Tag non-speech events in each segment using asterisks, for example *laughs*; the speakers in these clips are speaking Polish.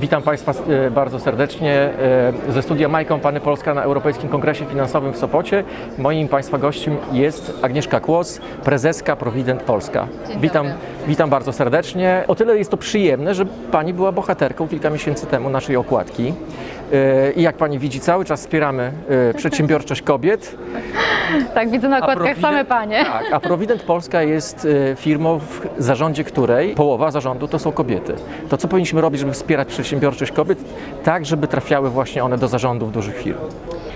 Witam Państwa e, bardzo serdecznie e, ze studia My Company Polska na Europejskim Kongresie Finansowym w Sopocie. Moim Państwa gościem jest Agnieszka Kłos, prezeska Provident Polska. Witam, witam bardzo serdecznie. O tyle jest to przyjemne, że Pani była bohaterką kilka miesięcy temu naszej okładki. E, I jak Pani widzi, cały czas wspieramy przedsiębiorczość kobiet. *laughs* Tak, widzę na okładkach Provident- same panie. Tak, a Provident Polska jest firmą, w zarządzie której połowa zarządu to są kobiety. To co powinniśmy robić, żeby wspierać przedsiębiorczość kobiet, tak żeby trafiały właśnie one do zarządów dużych firm?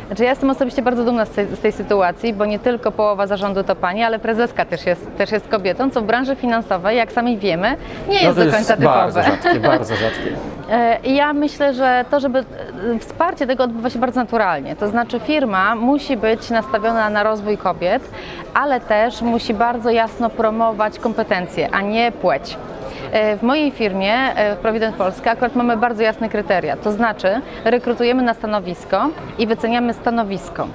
Znaczy ja jestem osobiście bardzo dumna z tej, z tej sytuacji, bo nie tylko połowa zarządu to pani, ale prezeska też jest, też jest kobietą, co w branży finansowej, jak sami wiemy, nie jest No to do końca bardzo typowe. rzadkie, *laughs* bardzo rzadkie. E, ja myślę, że to, żeby e, wsparcie tego odbywa się bardzo naturalnie. To znaczy firma musi być nastawiona na rozwój kobiet, ale też musi bardzo jasno promować kompetencje, a nie płeć. E, W mojej firmie, e, w Provident Polska, akurat mamy bardzo jasne kryteria. To znaczy, rekrutujemy na stanowisko i wyceniamy stanowisko.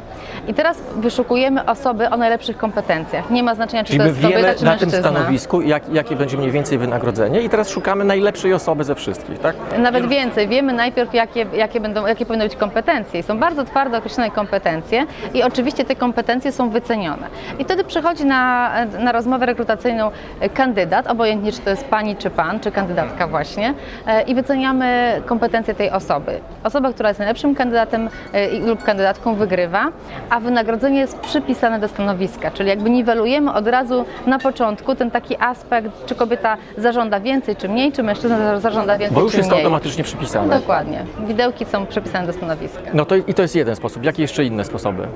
I teraz wyszukujemy osoby o najlepszych kompetencjach. Nie ma znaczenia, czy Czyli to jest kobieta, czy na tym stanowisku, jak, jakie będzie mniej więcej wynagrodzenie i teraz szukamy najlepszej osoby ze wszystkich, tak? Nawet więcej, wiemy najpierw, jakie, jakie, będą, jakie powinny być kompetencje. I Są bardzo twardo określone kompetencje i oczywiście te kompetencje są wycenione. I wtedy przychodzi na, na rozmowę rekrutacyjną kandydat, obojętnie czy to jest pani, czy pan, czy kandydatka właśnie, e, i wyceniamy kompetencje tej osoby. Osoba, która jest najlepszym kandydatem e, lub kandydatką wygrywa, a wynagrodzenie jest przypisane do stanowiska, czyli jakby niwelujemy od razu na początku ten taki aspekt, czy kobieta zażąda więcej, czy mniej, czy mężczyzna zażąda więcej, Bo już czy jest mniej. automatycznie przypisane. Dokładnie. Widełki są przypisane do stanowiska. No to i to jest jeden sposób. Jakie jeszcze inne sposoby?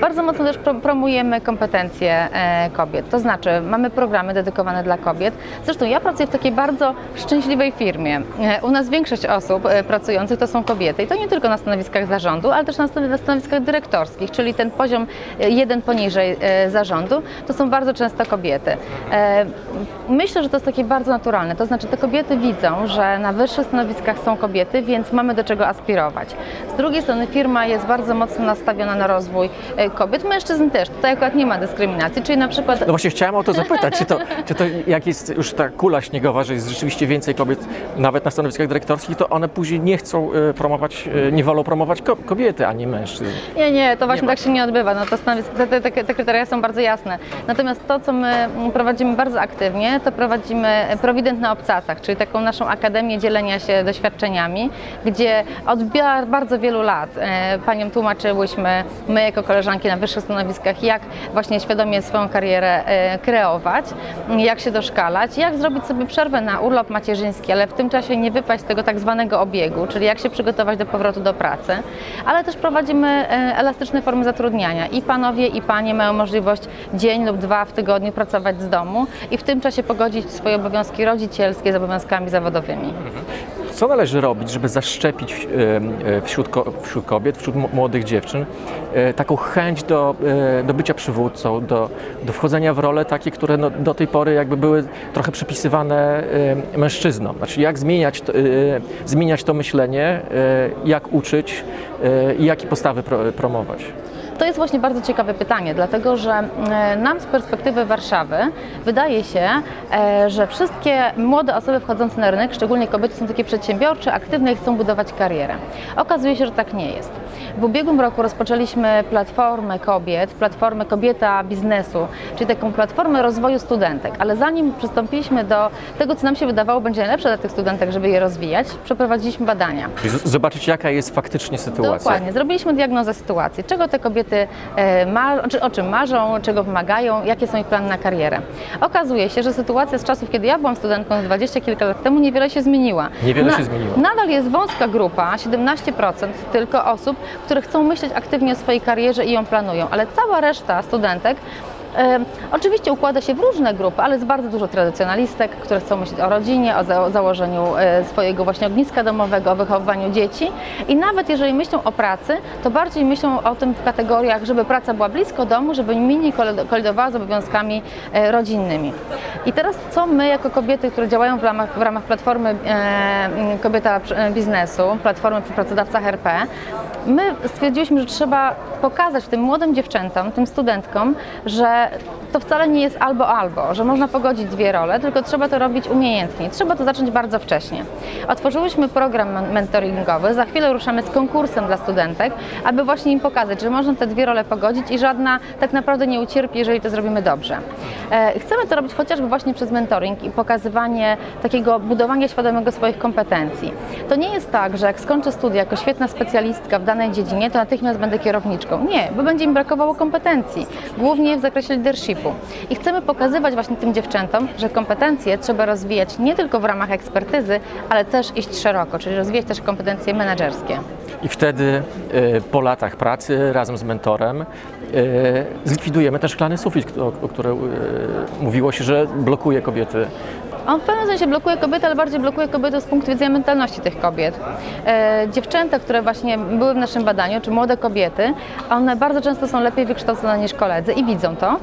Bardzo mocno też pro, promujemy kompetencje e, kobiet. To znaczy, mamy programy dedykowane dla kobiet. Zresztą ja pracuję w takiej bardzo szczęśliwej firmie. E, u nas większość osób e, pracujących to są kobiety. I to nie tylko na stanowiskach zarządu, ale też na, stan- na stanowiskach dyrektorskich, czyli ten poziom jeden poniżej zarządu, to są bardzo często kobiety. Myślę, że to jest takie bardzo naturalne. To znaczy, te kobiety widzą, że na wyższych stanowiskach są kobiety, więc mamy do czego aspirować. Z drugiej strony firma jest bardzo mocno nastawiona na rozwój kobiet, mężczyzn też. Tutaj akurat nie ma dyskryminacji, czyli na przykład No właśnie chciałem o to zapytać, czy to, *laughs* czy to jak jest już ta kula śniegowa, że jest rzeczywiście więcej kobiet nawet na stanowiskach dyrektorskich, to one później nie chcą e, promować, e, nie wolą promować ko- kobiety, a nie mężczyzn. Nie, nie, to właśnie ma. tak się nie odbywa. No to stanowisko, te, te, te kryteria są bardzo jasne. Natomiast to, co my prowadzimy bardzo aktywnie, to prowadzimy Provident na obcasach, czyli taką naszą akademię dzielenia się doświadczeniami, gdzie od bardzo wielu lat e, paniom tłumaczyłyśmy, my jako koleżanki na wyższych stanowiskach, jak właśnie świadomie swoją karierę e, kreować, jak się doszkalać, jak zrobić sobie przerwę na urlop macierzyński, ale w tym czasie nie wypaść z tego tak zwanego obiegu, czyli jak się przygotować do powrotu do pracy, ale też prowadzimy e, elastyczne formy zatrudniania. I panowie, i panie mają możliwość dzień lub dwa w tygodniu pracować z domu i w tym czasie pogodzić swoje obowiązki rodzicielskie z obowiązkami zawodowymi. Co należy robić, żeby zaszczepić e, wśród, wśród kobiet, wśród młodych dziewczyn e, taką chęć do, e, do bycia przywódcą, do, do wchodzenia w role takie, które no, do tej pory jakby były trochę przypisywane mężczyznom. Znaczy jak zmieniać zmieniać to myślenie, jak uczyć i jakie postawy pro, promować. To jest właśnie bardzo ciekawe pytanie, dlatego że e, nam z perspektywy Warszawy wydaje się, e, że wszystkie młode osoby wchodzące na rynek, szczególnie kobiety, są takie przedsiębiorcze, aktywne i chcą budować karierę. Okazuje się, że tak nie jest. W ubiegłym roku rozpoczęliśmy platformę kobiet, platformę kobieta biznesu, czyli taką platformę rozwoju studentek, ale zanim przystąpiliśmy do tego, co nam się wydawało będzie najlepsze dla tych studentek, żeby je rozwijać, przeprowadziliśmy badania. Zobaczyć jaka jest faktycznie sytuacja. Dokładnie. Zrobiliśmy diagnozę sytuacji. Czego te kobiety e, ma, czy, o czym marzą, czego wymagają, jakie są ich plany na karierę. Okazuje się, że sytuacja z czasów, kiedy ja byłam studentką 20 kilka lat temu, niewiele się zmieniła. Niewiele się zmieniło. Nadal jest wąska grupa, 17% tylko osób, które chcą myśleć aktywnie o swojej karierze i ją planują, ale cała reszta studentek E, oczywiście układa się w różne grupy, ale jest bardzo dużo tradycjonalistek, które chcą myśleć o rodzinie, o, za, o założeniu e, swojego właśnie ogniska domowego, o wychowywaniu dzieci i nawet jeżeli myślą o pracy, to bardziej myślą o tym w kategoriach, żeby praca była blisko domu, żeby mini kolidowała z obowiązkami e, rodzinnymi. I teraz co my jako kobiety, które działają w ramach, w ramach platformy e, Kobieta Biznesu, platformy przy pracodawcach RP, my stwierdziliśmy, że trzeba pokazać tym młodym dziewczętom, tym studentkom, że to wcale nie jest albo-albo, że można pogodzić dwie role, tylko trzeba to robić umiejętnie. Trzeba to zacząć bardzo wcześnie. Otworzyłyśmy program men- mentoringowy, za chwilę ruszamy z konkursem dla studentek, aby właśnie im pokazać, że można te dwie role pogodzić i żadna tak naprawdę nie ucierpi, jeżeli to zrobimy dobrze. E, Chcemy to robić chociażby właśnie przez mentoring i pokazywanie takiego budowania świadomego swoich kompetencji. To nie jest tak, że jak skończę studia jako świetna specjalistka w danej dziedzinie, to natychmiast będę kierowniczką. Nie, bo będzie mi brakowało kompetencji, głównie w zakresie leadershipu. I chcemy pokazywać właśnie tym dziewczętom, że kompetencje trzeba rozwijać nie tylko w ramach ekspertyzy, ale też iść szeroko, czyli rozwijać też kompetencje menedżerskie. I wtedy e, po latach pracy razem z mentorem e, zlikwidujemy ten szklany sufit, o, o którym mówiło się, że blokuje kobiety. On w pewnym sensie blokuje kobiety, ale bardziej blokuje kobiety z punktu widzenia mentalności tych kobiet. E, dziewczęta, które właśnie były w naszym badaniu, czy młode kobiety, one bardzo często są lepiej wykształcone niż koledzy i widzą to.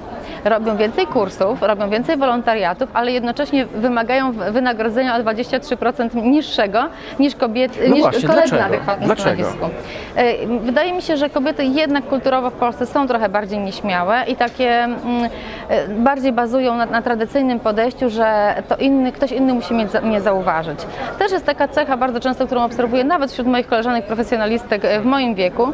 Robią więcej kursów, robią więcej wolontariatów, ale jednocześnie wymagają wynagrodzenia o 23% niższego niż, kobiet, No niż właśnie, koledzy dlaczego? na adekwatnym Dlaczego? stanowisku. E, Wydaje mi się, że kobiety jednak kulturowo w Polsce są trochę bardziej nieśmiałe i takie mm, e, bardziej bazują na, na tradycyjnym podejściu, że to inny, ktoś inny musi mnie, mnie zauważyć. Też jest taka cecha bardzo często, którą obserwuję nawet wśród moich koleżanek profesjonalistek e, w moim wieku,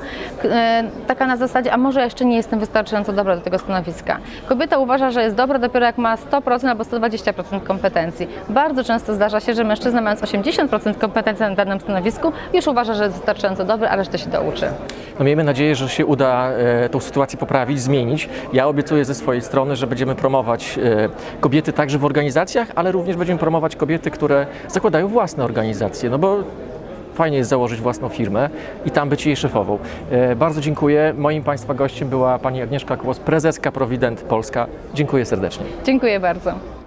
taka na zasadzie, a może jeszcze nie jestem wystarczająco dobra do tego stanowiska. Kobieta uważa, że jest dobra dopiero jak ma 100% albo 120% kompetencji. Bardzo często zdarza się, że mężczyzna mając 80% kompetencji na danym stanowisku już uważa, że jest wystarczająco dobry, a resztę się douczy. No miejmy nadzieję, że się uda e, tą sytuację poprawić, zmienić. Ja obiecuję ze swojej strony, że będziemy promować e, kobiety także w organizacjach, ale również będziemy promować kobiety, które zakładają własne organizacje, no bo fajnie jest założyć własną firmę i tam być jej szefową. E, bardzo dziękuję. Moim Państwa gościem była pani Agnieszka Kłos, prezeska Provident Polska. Dziękuję serdecznie. Dziękuję bardzo.